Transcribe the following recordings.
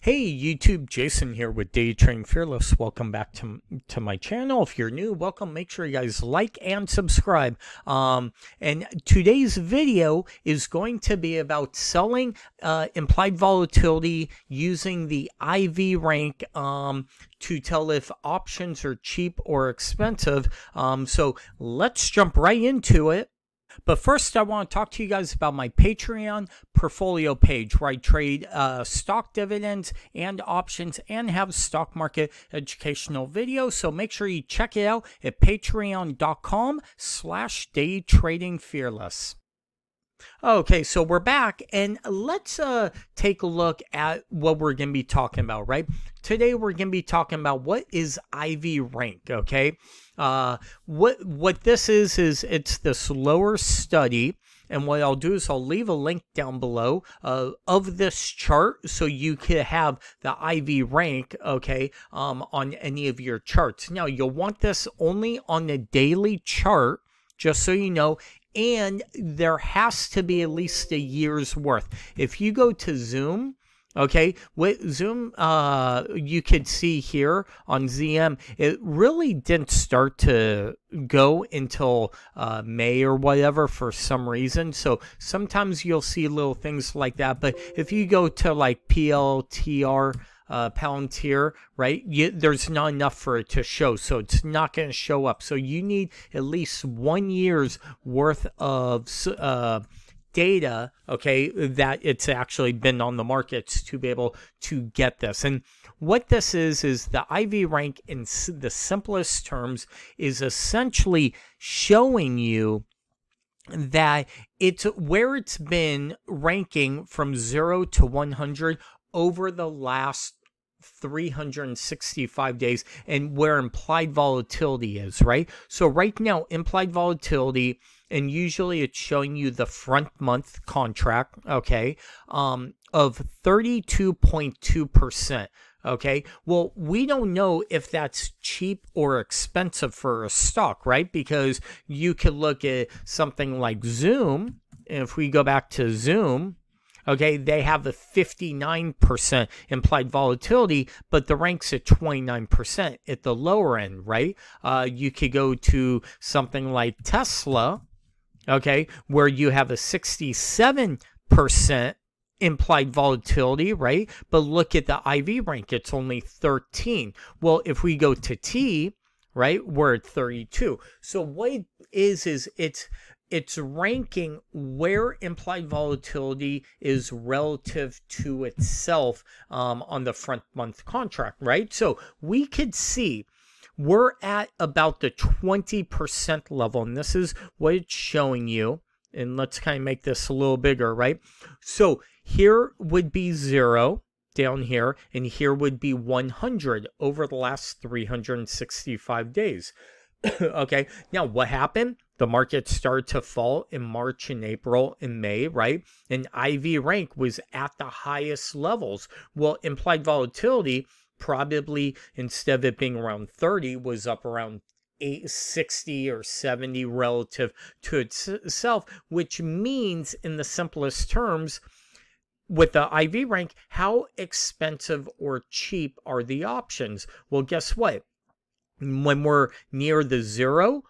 Hey YouTube, Jason here with Day Trading Fearless. Welcome back to, to my channel. If you're new, welcome. Make sure you guys like and subscribe. Um, and today's video is going to be about selling uh, implied volatility using the IV rank um, to tell if options are cheap or expensive. Um, so let's jump right into it. But first, I want to talk to you guys about my Patreon portfolio page where I trade uh, stock dividends and options and have stock market educational videos. So make sure you check it out at patreon.com slash day trading fearless. Okay, so we're back and let's uh take a look at what we're going to be talking about, right? Today we're going to be talking about what is IV rank, okay? Uh what what this is is it's this lower study and what I'll do is I'll leave a link down below uh, of this chart so you can have the IV rank, okay, um, on any of your charts. Now, you'll want this only on the daily chart, just so you know, and there has to be at least a year's worth. If you go to Zoom, okay, with Zoom, uh, you could see here on ZM, it really didn't start to go until uh, May or whatever for some reason. So sometimes you'll see little things like that. But if you go to like PLTR, uh, Palantir, right? You, there's not enough for it to show, so it's not going to show up. So you need at least one year's worth of uh, data, okay, that it's actually been on the markets to be able to get this. And what this is, is the IV rank in the simplest terms is essentially showing you that it's where it's been ranking from 0 to 100 over the last 365 days and where implied volatility is, right? So right now, implied volatility, and usually it's showing you the front month contract, okay, um, of 32.2%. Okay. Well, we don't know if that's cheap or expensive for a stock, right? Because you could look at something like Zoom. If we go back to Zoom, Okay, they have a 59% implied volatility, but the rank's at 29% at the lower end, right? Uh, you could go to something like Tesla, okay, where you have a 67% implied volatility, right? But look at the IV rank, it's only 13. Well, if we go to T, right, we're at 32. So what it is, is it's it's ranking where implied volatility is relative to itself um, on the front month contract, right? So we could see we're at about the 20% level, and this is what it's showing you. And let's kind of make this a little bigger, right? So here would be zero down here, and here would be 100 over the last 365 days. okay, now what happened? The market started to fall in March and April and May, right? And IV rank was at the highest levels. Well, implied volatility probably instead of it being around 30 was up around 60 or 70 relative to itself, which means in the simplest terms, with the IV rank, how expensive or cheap are the options? Well, guess what? when we're near the zero,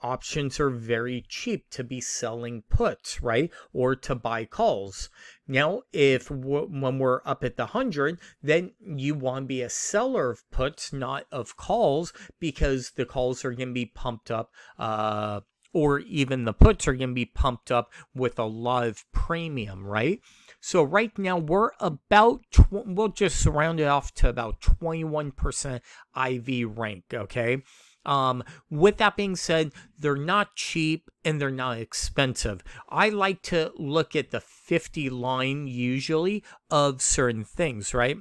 options are very cheap to be selling puts, right? Or to buy calls. Now, if when we're up at the 100, then you want to be a seller of puts, not of calls, because the calls are going to be pumped up. Uh, or even the puts are going to be pumped up with a lot of premium, right? So right now we're about, we'll just round it off to about 21% IV rank, okay? Um, with that being said, they're not cheap and they're not expensive. I like to look at the 50 line usually of certain things, right?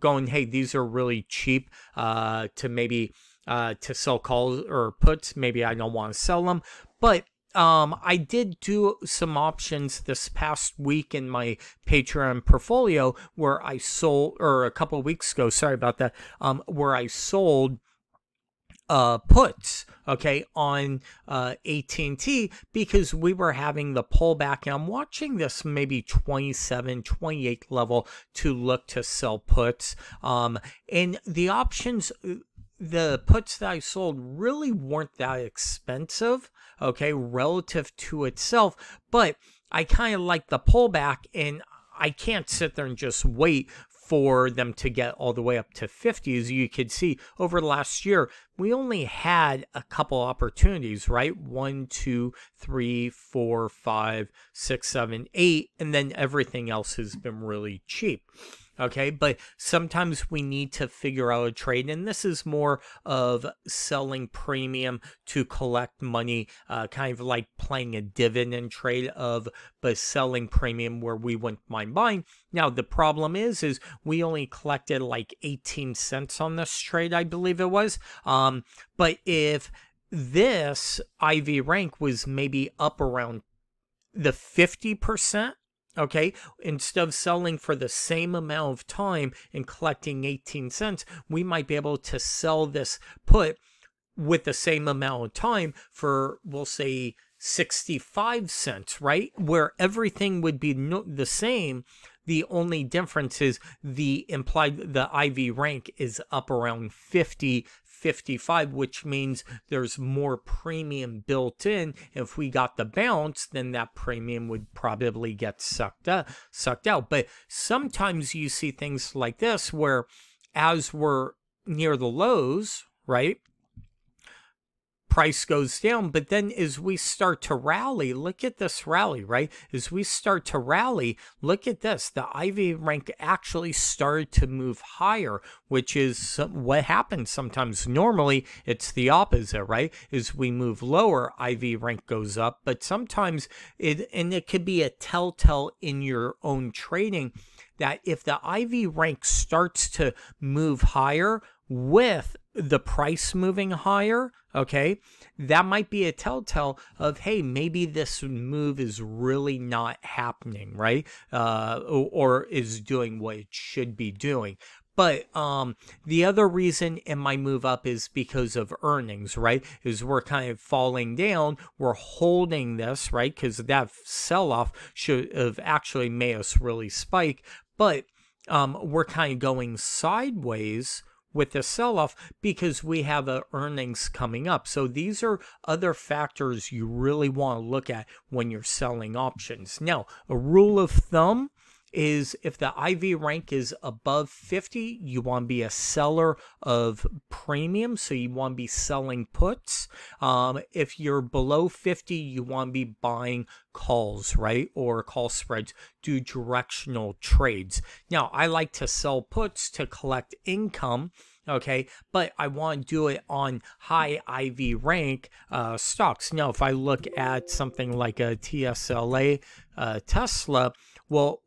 Going, hey, these are really cheap uh, to maybe uh, to sell calls or puts. Maybe I don't want to sell them, but um, I did do some options this past week in my Patreon portfolio where I sold, or a couple weeks ago, sorry about that, um, where I sold uh, puts okay on uh, AT&T because we were having the pullback. And I'm watching this maybe 27 28 level to look to sell puts um, and the options the puts that I sold really weren't that expensive okay relative to itself but I kind of like the pullback and I can't sit there and just wait for them to get all the way up to 50. As you could see over the last year, we only had a couple opportunities, right? One, two, three, four, five, six, seven, eight, and then everything else has been really cheap okay? But sometimes we need to figure out a trade and this is more of selling premium to collect money uh, kind of like playing a dividend trade of but selling premium where we wouldn't mind buying. Now the problem is is we only collected like 18 cents on this trade i believe it was. Um but if this iv rank was maybe up around the 50% Okay, instead of selling for the same amount of time and collecting 18 cents, we might be able to sell this put with the same amount of time for, we'll say, 65 cents, right? Where everything would be no, the same. The only difference is the implied, the IV rank is up around 50 55, which means there's more premium built in. If we got the bounce, then that premium would probably get sucked up, sucked out. But sometimes you see things like this where as we're near the lows, right? Price goes down. But then as we start to rally, look at this rally, right? As we start to rally, look at this. The IV rank actually started to move higher, which is what happens sometimes. Normally, it's the opposite, right? As we move lower, IV rank goes up. But sometimes it, and it could be a telltale in your own trading that if the IV rank starts to move higher with the price moving higher, okay, that might be a telltale of, hey, maybe this move is really not happening, right? Uh, or, is doing what it should be doing. But um, the other reason in my move up is because of earnings, right? Is we're kind of falling down, we're holding this, right? Because that sell off should have actually made us really spike, but um, we're kind of going sideways with the sell off because we have a earnings coming up. So these are other factors you really want to look at when you're selling options. Now, a rule of thumb is if the IV rank is above 50, you want to be a seller of premium, so you want to be selling puts. Um, if you're below 50, you want to be buying calls, right? Or call spreads, do directional trades. Now, I like to sell puts to collect income okay but i want to do it on high iv rank uh, stocks now if i look at something like a tsla uh, tesla well,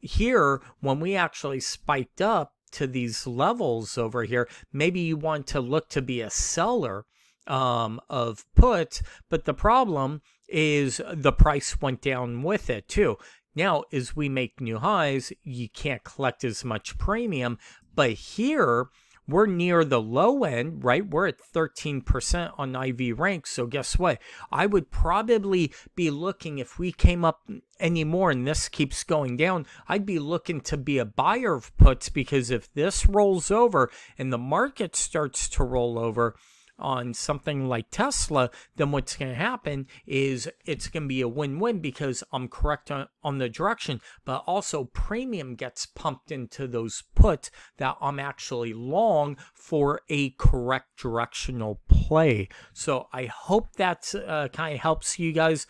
here, when we actually spiked up to these levels over here, maybe you want to look to be a seller um, of puts, but the problem is the price went down with it too. Now, as we make new highs, you can't collect as much premium, but here, we're near the low end, right? We're at 13% on IV rank. So guess what? I would probably be looking if we came up anymore and this keeps going down, I'd be looking to be a buyer of puts because if this rolls over and the market starts to roll over, on something like Tesla, then what's going to happen is it's going to be a win-win because I'm correct on, on the direction, but also premium gets pumped into those puts that I'm actually long for a correct directional play. So I hope that uh, kind of helps you guys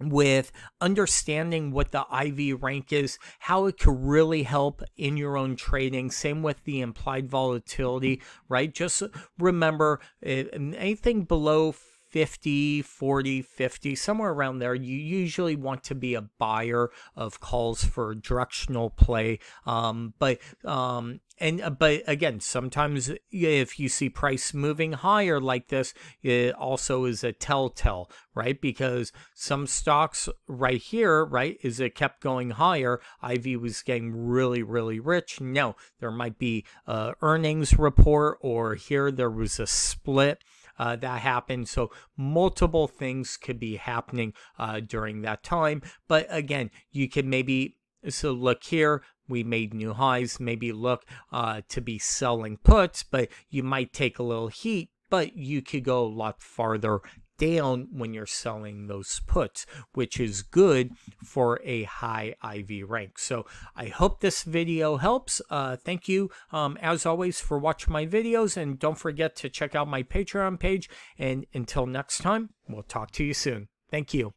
with understanding what the IV rank is, how it could really help in your own trading. Same with the implied volatility, right? Just remember eh, anything below 50, 40, 50, somewhere around there, you usually want to be a buyer of calls for directional play. Um, but um, and uh, but again, sometimes if you see price moving higher like this, it also is a telltale, right? Because some stocks right here, right, is it kept going higher. IV was getting really, really rich. No, there might be earnings report, or here there was a split. Uh, that happened. So multiple things could be happening uh, during that time. But again, you can maybe so look here, we made new highs, maybe look uh, to be selling puts, but you might take a little heat, but you could go a lot farther down when you're selling those puts, which is good for a high IV rank. So I hope this video helps. Uh, thank you, um, as always, for watching my videos. And don't forget to check out my Patreon page. And until next time, we'll talk to you soon. Thank you.